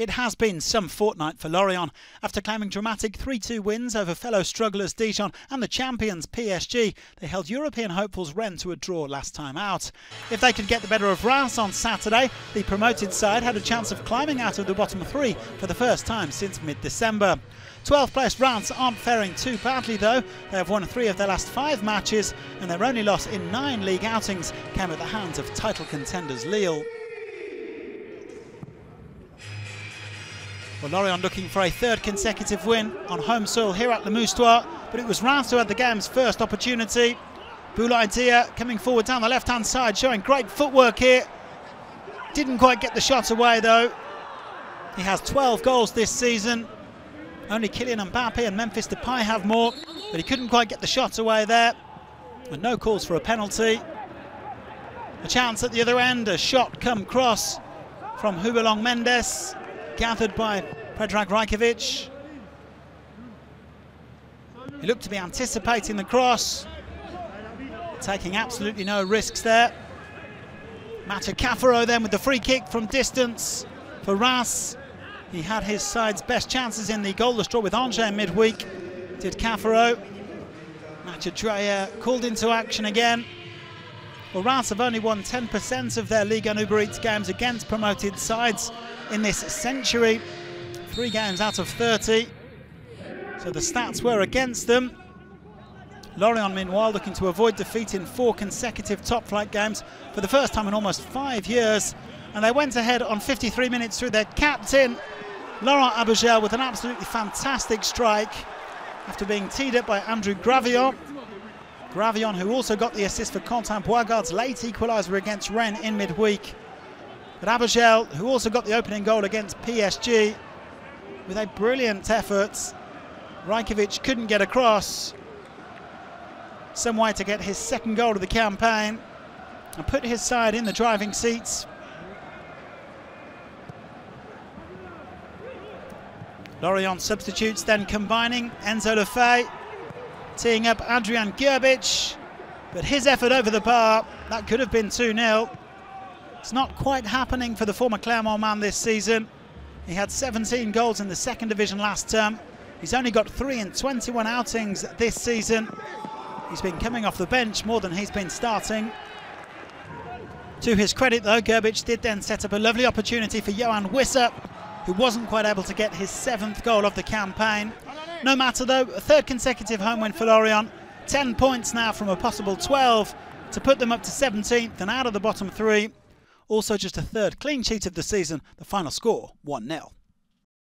It has been some fortnight for Lorient. After claiming dramatic 3 2 wins over fellow strugglers Dijon and the champions PSG, they held European hopefuls Rennes to a draw last time out. If they could get the better of Reims on Saturday, the promoted side had a chance of climbing out of the bottom three for the first time since mid December. 12th place Reims aren't faring too badly though. They have won three of their last five matches, and their only loss in nine league outings came at the hands of title contenders Lille. Well, Lorient looking for a third consecutive win on home soil here at Le Moustoir, but it was Reims who had the game's first opportunity. Boulaye Dia coming forward down the left-hand side, showing great footwork here. Didn't quite get the shot away though. He has 12 goals this season. Only Kylian Mbappe and Memphis Depay have more, but he couldn't quite get the shot away there. And no calls for a penalty. A chance at the other end, a shot come cross from Houboulang Mendes gathered by Predrag Rajkovic. He looked to be anticipating the cross, taking absolutely no risks there. Mathieu Cafaro then with the free kick from distance for Reims. He had his side's best chances in the goalless draw with Angers midweek, did Cafaro. Matthieu Dreyer called into action again. Reims have only won 10% of their Ligue 1 Uber Eats games against promoted sides in this century. Three games out of 30. So the stats were against them. Lorient, meanwhile, looking to avoid defeat in four consecutive top flight games for the first time in almost five years. And they went ahead on 53 minutes through their captain, Laurent Abergel, with an absolutely fantastic strike after being teed up by Andreaw Gravillon. Gravillon, who also got the assist for Quentin Boisgard's late equaliser against Rennes in midweek. But Abergel, who also got the opening goal against PSG, with a brilliant effort. Rajkovic couldn't get across. Some way to get his second goal of the campaign and put his side in the driving seats. Lorient substitutes then combining Enzo Le Fée teeing up Adrian Grbic, but his effort over the bar, that could have been 2-0. It's not quite happening for the former Clermont man this season. He had 17 goals in the second division last term. He's only got three in 21 outings this season. He's been coming off the bench more than he's been starting. To his credit though, Grbic did then set up a lovely opportunity for Yoane Wissa, who wasn't quite able to get his seventh goal of the campaign. No matter though, a third consecutive home win for Lorient. 10 points now from a possible 12 to put them up to 17th and out of the bottom three. Also just a third clean sheet of the season. The final score 1 0.